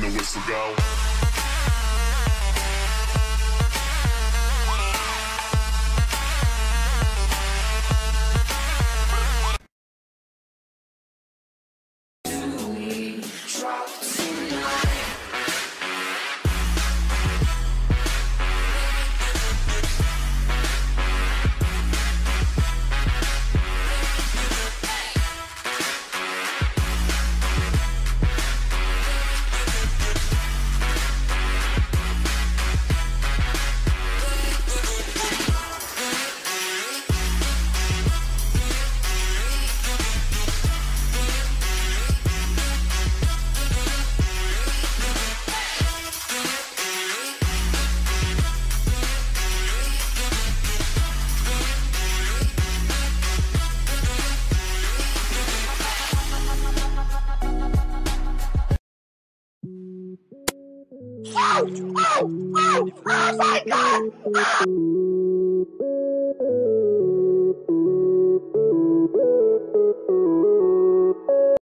the whistle go. Oh, oh, oh, oh my god!